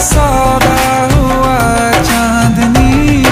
saw